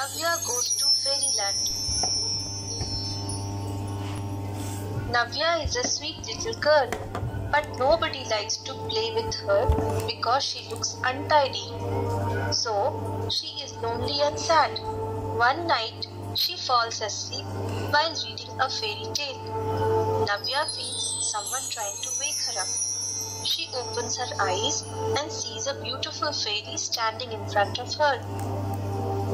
Navya goes to fairyland. Navya is a sweet little girl, but nobody likes to play with her because she looks untidy. So she is lonely and sad. One night she falls asleep while reading a fairy tale. Navya feels someone trying to wake her up. She opens her eyes and sees a beautiful fairy standing in front of her.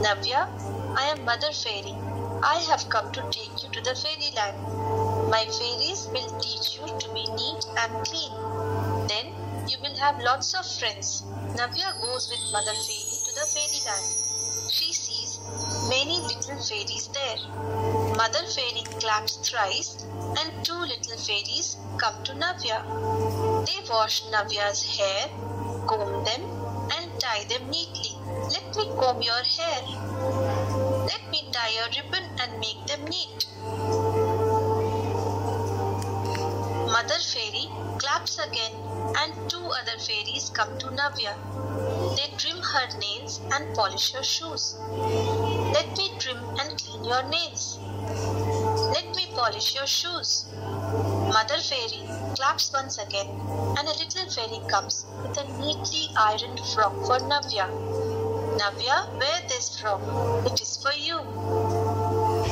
Navya, I am Mother Fairy. I have come to take you to the fairyland. My fairies will teach you to be neat and clean. Then you will have lots of friends. Navya goes with Mother Fairy to the fairyland. She sees many little fairies there. Mother Fairy claps thrice and two little fairies come to Navya. They wash Navya's hair, comb them and tie them neatly. Comb your hair. Let me tie your ribbon and make them neat. Mother Fairy claps again and two other fairies come to Navya. They trim her nails and polish her shoes. Let me trim and clean your nails. Let me polish your shoes. Mother Fairy claps once again and a little fairy comes with a neatly ironed frock for Navya. Navya, wear this frock. It is for you.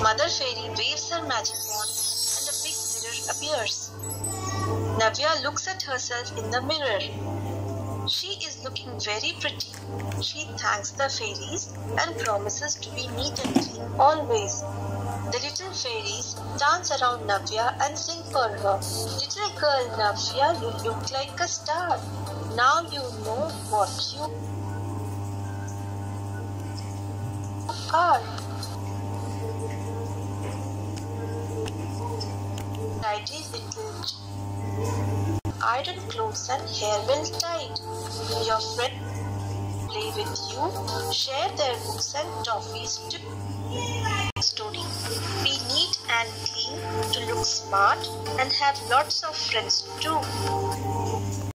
Mother Fairy waves her magic wand and a big mirror appears. Navya looks at herself in the mirror. She is looking very pretty. She thanks the fairies and promises to be neat and clean always. The little fairies dance around Navya and sing for her. Little girl Navya, you look like a star. Now you know what you are. Tidy little iron clothes and hair well tied. Your friend play with you, share their books and toffees to story. Be neat and clean to look smart and have lots of friends too.